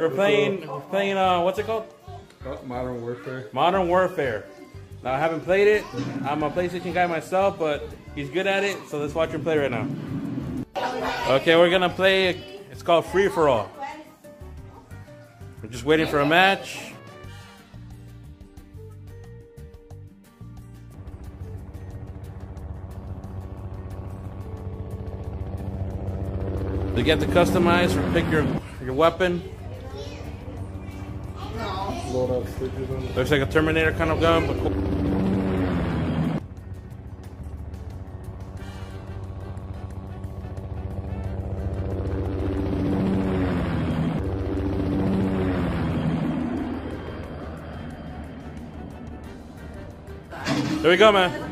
We're playing, we're playing, uh, what's it called? Uh, Modern Warfare. Modern Warfare. Now I haven't played it. I'm a PlayStation guy myself, but he's good at it, so let's watch him play right now. Okay, we're gonna play. It's called Free for All. We're just waiting for a match. You get to customize or pick your your weapon. Looks like a Terminator kind of gun, but cool. There we go, man.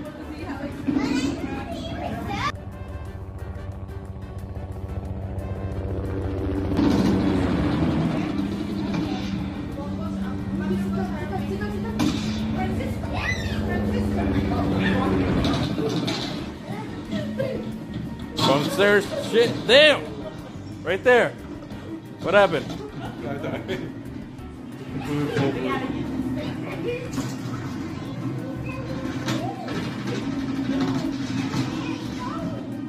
Downstairs. Shit. Damn. Right there. What happened?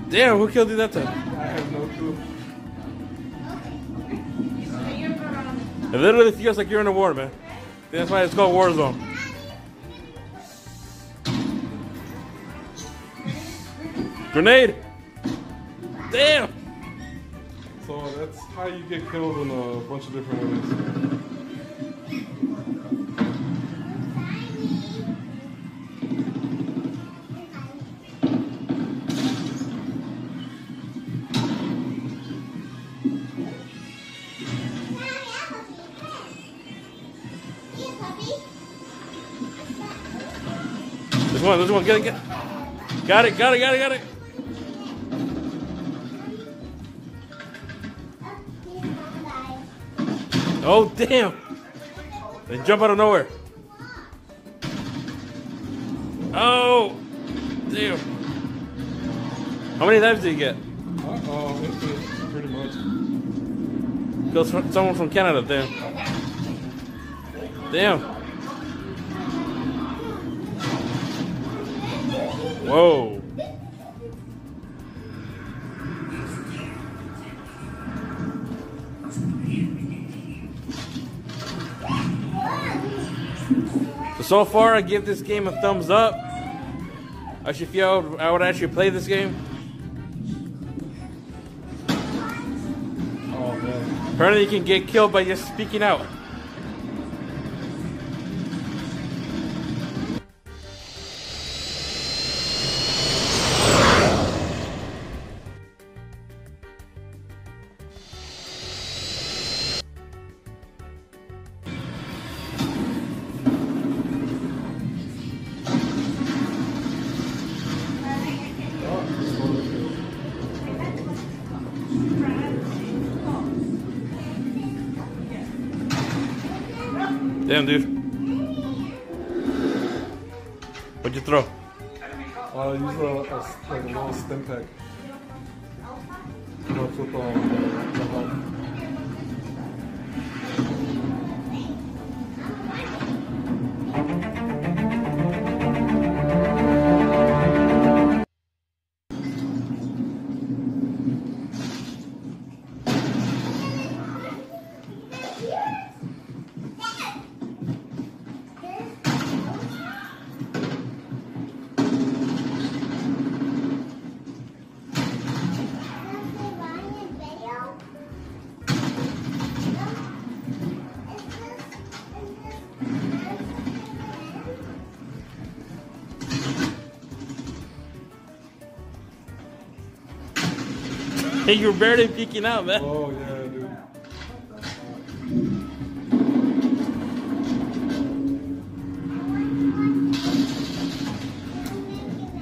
Damn, who killed you that time? I have no clue. It literally feels like you're in a war, man. That's why it's called Warzone. Grenade! Damn! So that's how you get killed in a bunch of different ways. This one, this one, get it, get it. Got it, got it, got it, got it. Oh, damn. They jump out of nowhere. Oh, damn. How many lives did you get? Uh oh, infinite, pretty much. Goes from, someone from Canada, damn. Damn. Whoa. So, far, I give this game a thumbs up. I should feel I would, I would actually play this game. Oh man. Apparently, you can get killed by just speaking out. Damn, dude. What'd you throw? Uh, use a, a like a little stim pack. Hey, you're barely peeking out, man. Oh yeah, dude.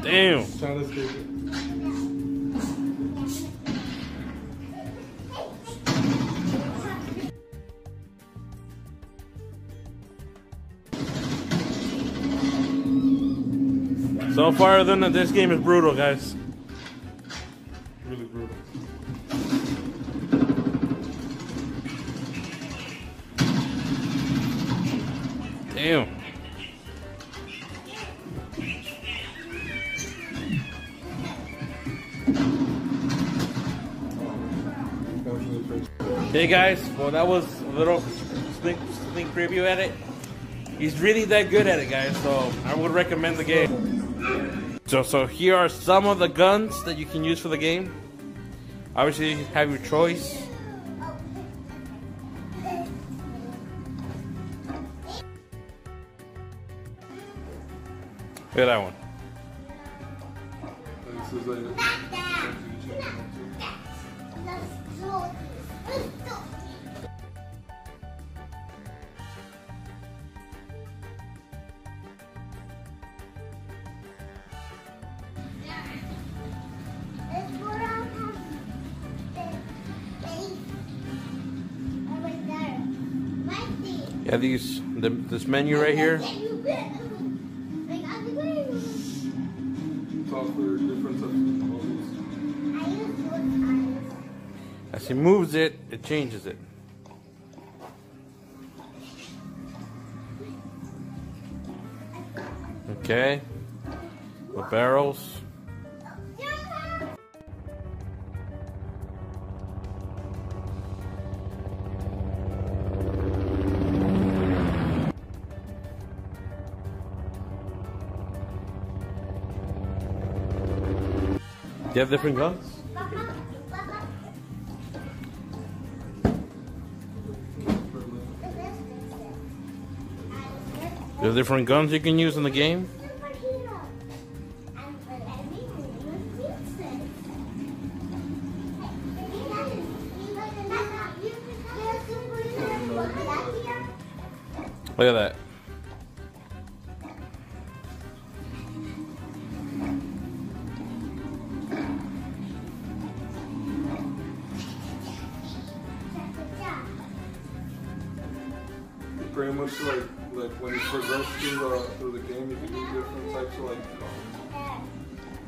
Damn. Trying to escape it. So far, then this game is brutal, guys. Damn. Hey guys, well that was a little sneak, sneak preview at it. He's really that good at it guys, so I would recommend the game. So, so here are some of the guns that you can use for the game. Obviously, you have your choice. Look at that one. This is Yeah, these the, this menu right here. it's all for different types of models. As he moves it, it changes it. Okay. The barrels. You have different guns? There's different guns you can use in the game. Look at that. Um,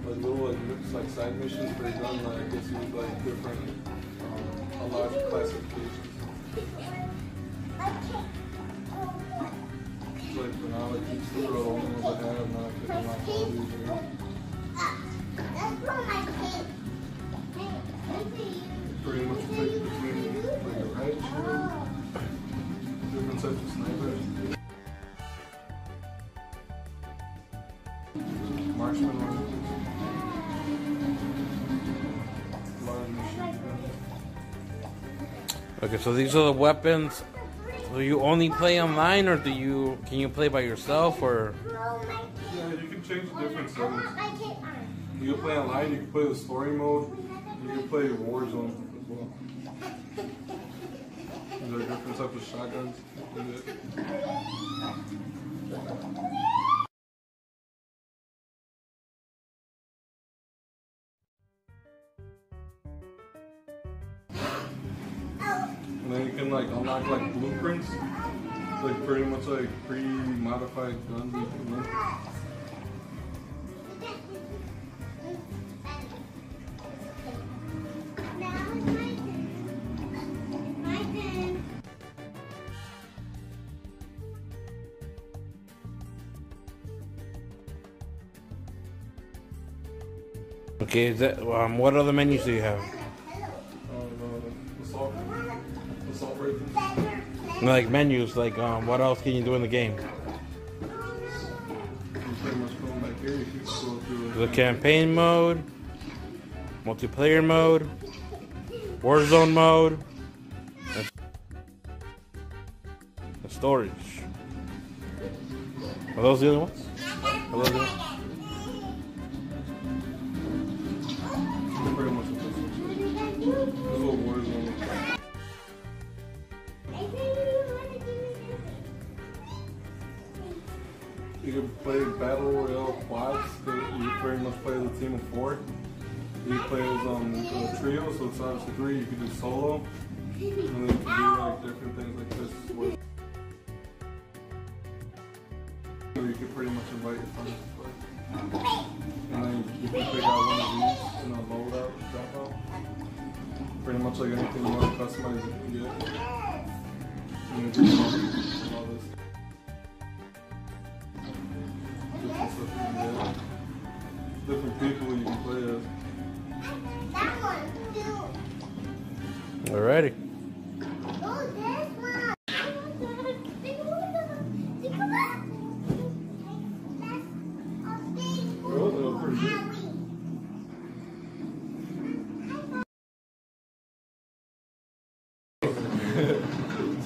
like little like side missions but your gun. Like I guess you like different um, a of classifications. Like for now, two are the only ones I have. Not all these. You know? Pretty much pick between like a right different types of snipers. Marksman rifles. Line. Okay, so these are the weapons. Do you only play online, or do you can you play by yourself, or Yeah, you can change the different settings. You can play online, you can play the story mode, you can play Warzone as well. There are different types of shotguns. And then you can like unlock like blueprints. It's like pretty much like pre-modified guns you can run. okay? That um, what other menus do you have? Like menus, like um, what else can you do in the game? The campaign mode, multiplayer mode, Warzone mode, the storage. Are those the other ones? Are those the You can play battle royale quads. You pretty much play as a team of four. You can play as um a trio, so it's obviously three. You can do solo, and then you can do like different things like this. Where you can pretty much invite your friends to play. And then you can pick out one of these in a drop out. Pretty much like anything you want to customize, you can get. Good.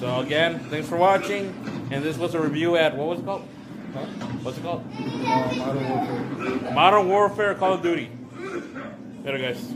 So again, thanks for watching. And this was a review at what was it called? Huh? What's it called? Um, I don't. Modern Warfare Call of Duty. Later, guys.